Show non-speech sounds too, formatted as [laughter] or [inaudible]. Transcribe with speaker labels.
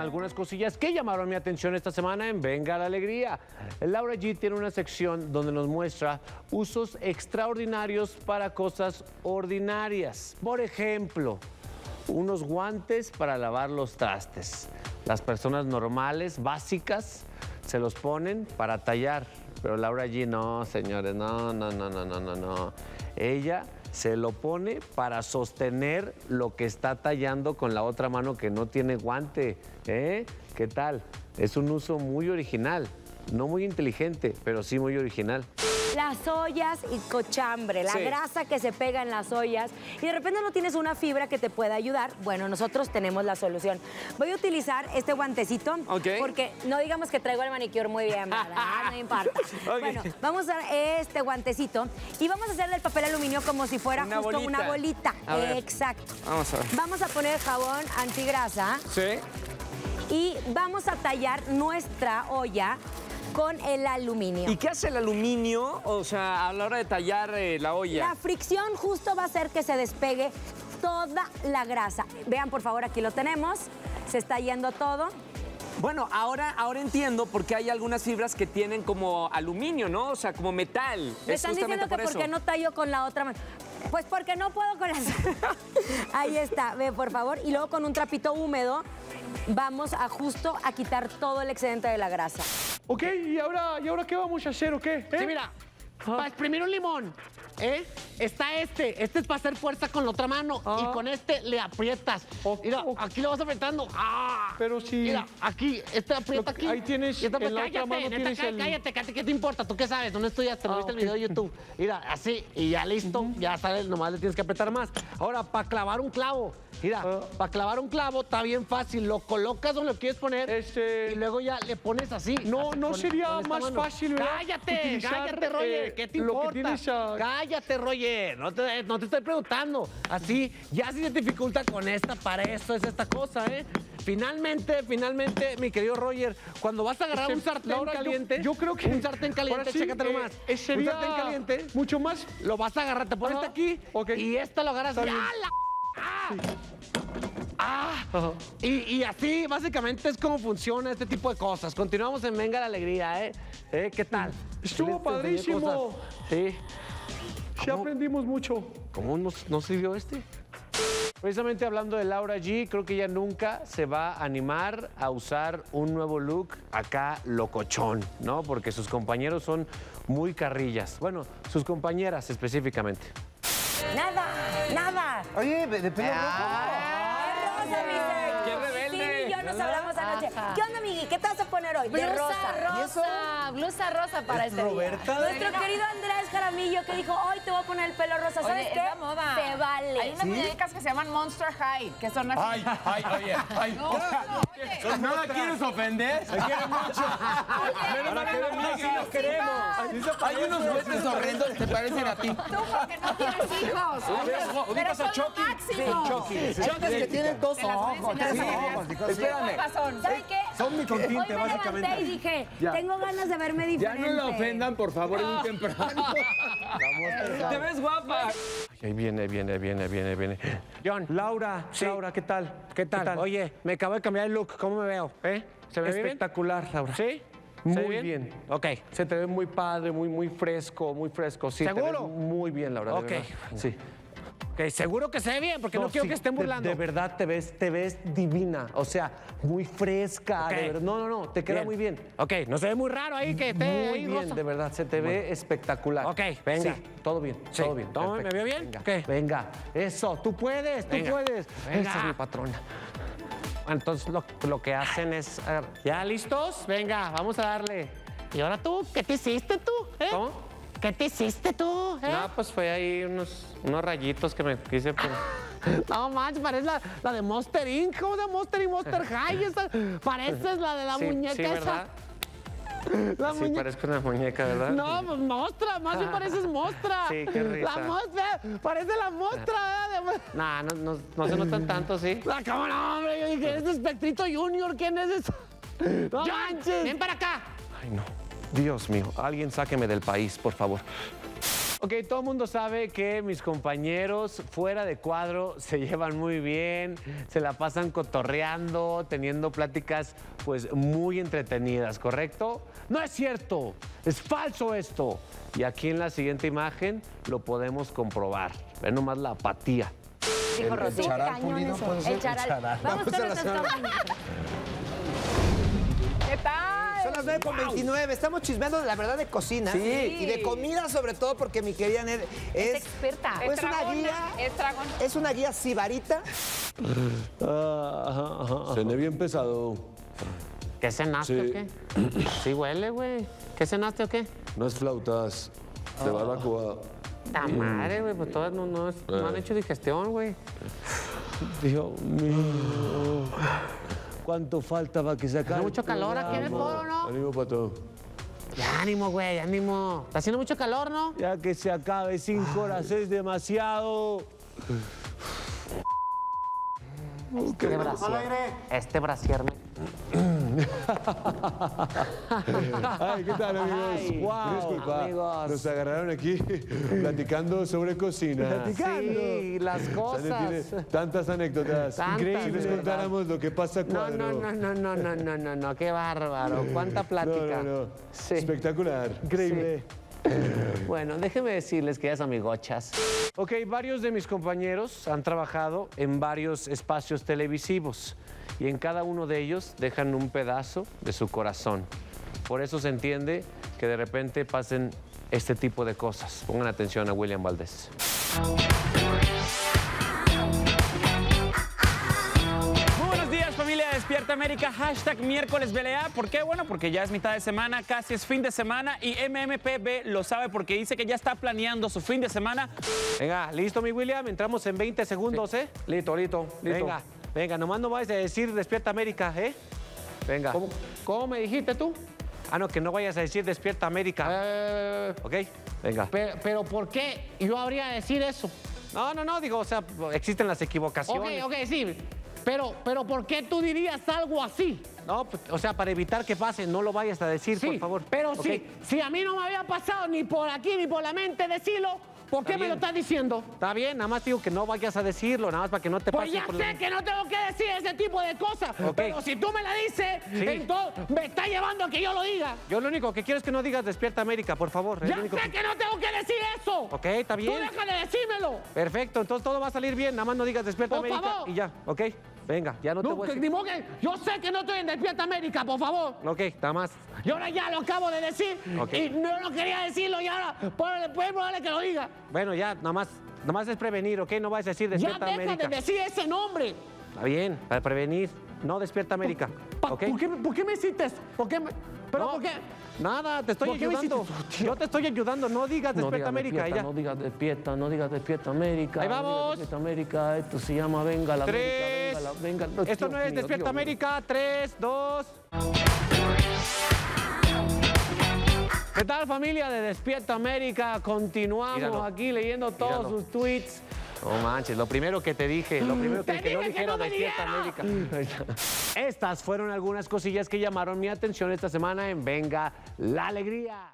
Speaker 1: algunas cosillas que llamaron mi atención esta semana en Venga la Alegría. Laura G tiene una sección donde nos muestra usos extraordinarios para cosas ordinarias. Por ejemplo, unos guantes para lavar los trastes. Las personas normales, básicas, se los ponen para tallar. Pero Laura G no, señores, no, no, no, no, no, no. Ella se lo pone para sostener lo que está tallando con la otra mano que no tiene guante. ¿Eh? ¿Qué tal? Es un uso muy original, no muy inteligente, pero sí muy original.
Speaker 2: Las ollas y cochambre, la
Speaker 1: Sí.
Speaker 2: grasa que se pega en las ollas y de repente no tienes una fibra que te pueda ayudar, bueno, nosotros tenemos la solución. Voy a utilizar este guantecito porque no digamos que traigo el manicure muy bien, ¿verdad? [laughs] No importa. Bueno, vamos a usar este guantecito y vamos a hacerle el papel aluminio como si fuera
Speaker 1: Una
Speaker 2: justo
Speaker 1: bolita.
Speaker 2: una bolita.
Speaker 1: A.
Speaker 2: Exacto.
Speaker 1: Vamos a ver.
Speaker 2: Vamos a poner jabón antigrasa
Speaker 1: ¿Sí?
Speaker 2: y vamos a tallar nuestra olla con el aluminio.
Speaker 3: ¿Y qué hace el aluminio, o sea, a la hora de tallar eh, la olla?
Speaker 2: La fricción justo va a hacer que se despegue toda la grasa. Vean, por favor, aquí lo tenemos. Se está yendo todo.
Speaker 3: Bueno, ahora, ahora entiendo por qué hay algunas fibras que tienen como aluminio, ¿no? O sea, como metal.
Speaker 2: Me
Speaker 3: es
Speaker 2: están
Speaker 3: justamente
Speaker 2: diciendo que
Speaker 3: por eso.
Speaker 2: qué no tallo con la otra mano. Pues porque no puedo con eso. [laughs] Ahí está, ve, por favor. Y luego con un trapito húmedo vamos a justo a quitar todo el excedente de la grasa.
Speaker 4: Ok, ¿y ahora, ¿y ahora qué vamos a hacer o qué? ¿Eh?
Speaker 1: Sí, mira, para exprimir un limón, ¿eh? Está este. Este es para hacer fuerza con la otra mano.
Speaker 4: Ah.
Speaker 1: Y con este le aprietas.
Speaker 4: Oh,
Speaker 1: Mira,
Speaker 4: oh.
Speaker 1: aquí lo vas apretando. ¡Ah!
Speaker 4: Pero si-
Speaker 1: Mira, aquí, este aprieta aquí.
Speaker 4: ahí tienes-
Speaker 1: Y esta-
Speaker 4: en la otra
Speaker 1: cállate,
Speaker 4: mano el-
Speaker 1: cállate, cállate, ¿qué te importa? ¿Tú qué sabes? ¿Dónde estudiaste? ¿No
Speaker 4: Ah,
Speaker 1: viste el video de YouTube? Mira, así, y ya listo. Ya sale, nomás le tienes que apretar más. Ahora, para clavar un clavo. Mira,
Speaker 4: Ah.
Speaker 1: para clavar un clavo está bien fácil. Lo colocas donde lo quieres poner
Speaker 4: Este-
Speaker 1: y luego ya le pones así.
Speaker 4: No,
Speaker 1: así,
Speaker 4: no
Speaker 1: con-
Speaker 4: sería
Speaker 1: con
Speaker 4: más
Speaker 1: mano.
Speaker 4: fácil, ¿verdad?
Speaker 1: Cállate, cállate, Roger.
Speaker 4: eh,
Speaker 1: ¿Qué te
Speaker 4: lo que
Speaker 1: importa? Cállate, Roger. No te, no te estoy preguntando. Así ya sí se dificulta con esta. Para eso es esta cosa, ¿eh? Finalmente, finalmente, mi querido Roger, cuando vas a agarrar
Speaker 4: Este,
Speaker 1: un sartén
Speaker 4: Laura,
Speaker 1: caliente.
Speaker 4: Yo, creo que.
Speaker 1: Un sartén caliente,
Speaker 4: sí,
Speaker 1: chécate
Speaker 4: eh,
Speaker 1: nomás.
Speaker 4: eh,
Speaker 1: un sartén caliente.
Speaker 4: Mucho más.
Speaker 1: Lo vas a agarrar, te pones
Speaker 4: Ajá,
Speaker 1: aquí y esta lo agarras
Speaker 4: Está
Speaker 1: y
Speaker 4: bien.
Speaker 1: ¡ah, la ¡Ah! ¡Ah! Y, y así, básicamente, es como funciona este tipo de cosas. Continuamos en Venga la Alegría, ¿eh? ¿Eh? ¿Qué tal?
Speaker 4: Estuvo padrísimo.
Speaker 1: Sí.
Speaker 4: Sí aprendimos mucho.
Speaker 1: ¿Cómo nos, nos sirvió este? Precisamente hablando de Laura G, creo que ella nunca se va a animar a usar un nuevo look acá locochón, ¿no? Porque sus compañeros son muy carrillas. Bueno, sus compañeras específicamente.
Speaker 2: Nada, nada.
Speaker 5: Oye, de, de pelo
Speaker 2: ¡Qué
Speaker 3: rebelde!
Speaker 2: Sí, y yo nos hablamos ¿Qué onda, Migui? ¿Qué te vas a poner hoy? De
Speaker 6: Blusa
Speaker 2: rosa.
Speaker 6: rosa, blusa rosa para
Speaker 5: ¿Es
Speaker 6: este día.
Speaker 5: Roberta?
Speaker 2: Nuestro querido Andrés Jaramillo que dijo, hoy te voy a poner el pelo rosa. ¿Sabes
Speaker 6: Oye,
Speaker 2: qué?
Speaker 6: es la moda.
Speaker 2: Se vale.
Speaker 6: Hay unas muñecas que se llaman Monster High, que son así.
Speaker 5: Ay, ay, oye, ay.
Speaker 6: No, no, oye.
Speaker 5: ¿No la quieres ofender? Se quiere mucho. Para que vean que nos queremos. Hay unos juguetes horrendos que te parecen a ti.
Speaker 6: Tú porque no tienes hijos. Pero
Speaker 5: ¿Ubicas a Chucky? Chucky. Chucky que tienen dos ojos. Espérame.
Speaker 6: Son.
Speaker 2: ¿Saben qué?
Speaker 5: Son mi
Speaker 2: me levanté
Speaker 5: básicamente.
Speaker 2: y dije,
Speaker 5: Ya.
Speaker 2: tengo ganas de verme
Speaker 5: Ya
Speaker 2: diferente.
Speaker 5: no la ofendan, por favor, es muy temprano. [laughs]
Speaker 3: Te ves guapa.
Speaker 1: Ahí viene, viene, viene, viene, viene. John.
Speaker 4: Laura,
Speaker 1: Sí.
Speaker 4: Laura, ¿qué tal?
Speaker 1: ¿Qué tal? Oye, me acabo de cambiar el look. ¿Cómo me veo? ¿Eh? ¿Se ve bien?
Speaker 4: Espectacular, Laura.
Speaker 1: ¿Sí? ¿Se
Speaker 4: Muy
Speaker 1: ve
Speaker 4: bien.
Speaker 1: Ok.
Speaker 4: Se te ve muy padre, muy, muy fresco, muy fresco. Sí, te
Speaker 1: ¿Seguro?
Speaker 4: ves muy bien, Laura.
Speaker 1: Ok.
Speaker 4: Sí.
Speaker 1: Ok, seguro que se ve bien, porque no, quiero
Speaker 4: sí,
Speaker 1: que estén burlando.
Speaker 4: De, verdad te ves, te ves divina. O sea, muy fresca. De verdad. No, no, no, te queda muy bien.
Speaker 1: Ok, no se ve muy raro ahí que esté
Speaker 4: Muy
Speaker 1: ahí
Speaker 4: bien,
Speaker 1: rosa.
Speaker 4: de verdad, se te ve espectacular.
Speaker 1: Ok, venga.
Speaker 4: Sí, todo bien,
Speaker 1: Sí.
Speaker 4: todo bien.
Speaker 1: ¿Todo me veo bien?
Speaker 4: Venga, venga, eso, tú puedes, tú puedes.
Speaker 1: Venga.
Speaker 4: Esa es mi patrona.
Speaker 1: Entonces lo, lo que hacen es. ¿Ya listos? Venga, vamos a darle. ¿Y ahora tú? ¿Qué te hiciste tú? eh?
Speaker 4: ¿Cómo?
Speaker 1: ¿Qué te hiciste tú? eh?
Speaker 4: No, pues fue ahí unos, unos rayitos que me quise poner. [laughs]
Speaker 1: No manches, parece la, la de Monster Inc. ¿Cómo de Monster y Monster High? [laughs] Esa- pareces la de la
Speaker 4: sí,
Speaker 1: muñeca
Speaker 4: sí,
Speaker 1: esa.
Speaker 4: ¿verdad?
Speaker 1: La
Speaker 4: Sí,
Speaker 1: muñeca.
Speaker 4: parezco una muñeca, ¿verdad?
Speaker 1: No, pues mostra, más bien pareces mostra. [laughs]
Speaker 4: Sí, qué risa.
Speaker 1: La mostra, parece la mostra. ¿verdad? De-
Speaker 4: Nah, no, no, no se notan tanto, ¿sí?
Speaker 1: Ah, ¿Cómo no, hombre? Yo dije, es de Espectrito Junior, ¿quién es eso? No manches. Ven para acá.
Speaker 4: Ay, no. Dios mío, alguien sáqueme del país, por favor.
Speaker 1: Ok, todo el mundo sabe que mis compañeros fuera de cuadro [laughs] se llevan muy bien, se la pasan cotorreando, teniendo pláticas pues muy entretenidas, ¿correcto? No es cierto, es falso esto. Y aquí en la siguiente imagen lo podemos comprobar. Ven nomás la apatía.
Speaker 2: Dijo Rosy.
Speaker 5: charal
Speaker 2: Cañón
Speaker 5: pulido
Speaker 2: ese.
Speaker 5: puede ser.
Speaker 2: El charal.
Speaker 5: Charal.
Speaker 2: Vamos
Speaker 5: Vamos
Speaker 2: con
Speaker 5: a la las 9 con 29. Estamos chismeando la verdad de cocina.
Speaker 3: Sí.
Speaker 5: Y de comida sobre todo porque mi querida Ned
Speaker 2: Es
Speaker 5: es,
Speaker 2: experta.
Speaker 5: pues, una
Speaker 6: dragona,
Speaker 5: guía.
Speaker 6: Es dragón.
Speaker 5: Es una guía sibarita.
Speaker 7: Cené bien pesado.
Speaker 1: ¿Qué cenaste
Speaker 7: Sí.
Speaker 1: o qué? Sí huele, güey. ¿Qué cenaste o qué?
Speaker 7: Unas flautas de barbacoa.
Speaker 1: La madre, güey, pues todas no, no, es- no han hecho digestión, güey.
Speaker 4: Dios mío. ¿Cuánto falta para que se acabe?
Speaker 1: Hace mucho calor aquí en el foro, ¿no?
Speaker 7: Ánimo, pato.
Speaker 1: Ya, ánimo, güey, ánimo. Está haciendo mucho calor, ¿no?
Speaker 4: Ya que se acabe cinco horas es demasiado.
Speaker 1: Este okay. Este brasier.
Speaker 7: Este [laughs] ¿qué tal, amigos?
Speaker 4: Wow,
Speaker 7: Disculpa,
Speaker 4: amigos.
Speaker 7: nos agarraron aquí [laughs] platicando sobre cocina. Platicando.
Speaker 1: Sí, las cosas.
Speaker 7: Tantas anécdotas.
Speaker 1: Tantas, Increíble.
Speaker 7: Si les contáramos lo que pasa a cuadro.
Speaker 1: No, no, no, no, no, no, no, no, qué bárbaro. Cuánta plática. [laughs]
Speaker 7: No, no, no.
Speaker 1: Sí.
Speaker 7: Espectacular.
Speaker 4: Increíble. [laughs]
Speaker 1: Bueno, déjenme decirles que ya son amigochas. Ok, varios de mis compañeros han trabajado en varios espacios televisivos y en cada uno de ellos dejan un pedazo de su corazón. Por eso se entiende que de repente pasen este tipo de cosas. Pongan atención a William Valdés.
Speaker 8: Familia de Despierta América, hashtag miércoles BLA. ¿Por qué? Bueno, porque ya es mitad de semana, casi es fin de semana y MMPB lo sabe porque dice que ya está planeando su fin de semana.
Speaker 1: Venga, ¿listo mi William? Entramos en 20 segundos, ¿eh?
Speaker 4: Listo, listo, listo.
Speaker 1: Venga, venga, nomás no vayas a decir Despierta América, ¿eh? Venga.
Speaker 4: ¿Cómo, cómo me dijiste tú?
Speaker 1: Ah, no, que no vayas a decir Despierta América.
Speaker 4: Eh,
Speaker 1: ¿Ok? Venga.
Speaker 4: pero, pero ¿por qué yo habría de decir eso?
Speaker 1: No, no, no, digo, o sea, existen las
Speaker 4: Ok,
Speaker 1: equivocaciones.
Speaker 4: ok, sí. Pero, pero ¿por qué tú dirías algo así?
Speaker 1: No, pues, o sea, para evitar que pase, no lo vayas a decir,
Speaker 4: Sí,
Speaker 1: por favor.
Speaker 4: pero
Speaker 1: ¿Ok?
Speaker 4: sí, si a mí no me había pasado ni por aquí ni por la mente decirlo, ¿por qué me lo estás diciendo?
Speaker 1: Está bien, nada más digo que no vayas a decirlo, nada más para que no te
Speaker 4: Pues
Speaker 1: pase
Speaker 4: ya
Speaker 1: por
Speaker 4: sé
Speaker 1: la-
Speaker 4: que no tengo que decir ese tipo de cosas, pero si tú me la dices,
Speaker 1: Sí.
Speaker 4: entonces me está llevando a que yo lo diga.
Speaker 1: Yo lo único que quiero es que no digas Despierta América, por favor.
Speaker 4: Ya sé que no tengo que decir eso.
Speaker 1: Ok, está
Speaker 4: Tú
Speaker 1: bien.
Speaker 4: deja de decírmelo.
Speaker 1: Perfecto, entonces todo va a salir bien, nada más no digas Despierta
Speaker 4: Por
Speaker 1: América
Speaker 4: favor.
Speaker 1: y ya, ¿ok? Venga, ya no, te
Speaker 4: No,
Speaker 1: voy a decir.
Speaker 4: que- yo sé que no estoy en Despierta América, por favor.
Speaker 1: Ok, nada más.
Speaker 4: Y ahora ya lo acabo de decir
Speaker 1: Ok.
Speaker 4: y no lo quería decirlo y ahora ponle- puede probable que lo diga.
Speaker 1: Bueno, ya, nada más, nada más es prevenir, ¿ok? No vayas a decir
Speaker 4: Ya
Speaker 1: Despierta
Speaker 4: deja
Speaker 1: América.
Speaker 4: de decir ese nombre.
Speaker 1: Está bien, para prevenir. No Despierta América,
Speaker 4: Pa-
Speaker 1: ¿ok?
Speaker 4: ¿por, qué, por qué me hiciste? ¿Por qué me- ¿Pero
Speaker 1: No,
Speaker 4: por qué?
Speaker 1: Nada, te estoy
Speaker 4: ¿Por qué me
Speaker 1: ayudando. Yo te estoy ayudando, no digas Despierta América, ya.
Speaker 4: no digas despierta, no digas despierta América.
Speaker 1: Ahí
Speaker 4: no digas
Speaker 1: vamos.
Speaker 4: Despierta América, esto se llama Venga la
Speaker 1: Tres.
Speaker 4: América, venga.
Speaker 1: Esto no es
Speaker 4: mío,
Speaker 1: Despierta
Speaker 4: Dios.
Speaker 1: América. Tres, dos. ¿Qué tal familia de Despierta América? Continuamos
Speaker 4: Míralo.
Speaker 1: aquí leyendo todos
Speaker 4: Míralo.
Speaker 1: sus tweets. No manches, lo primero que te dije, lo primero que,
Speaker 4: Te
Speaker 1: no
Speaker 4: dije
Speaker 1: dijera
Speaker 4: no me
Speaker 1: Despierta América. [laughs] Estas fueron algunas cosillas que llamaron mi atención esta semana en Venga la Alegría.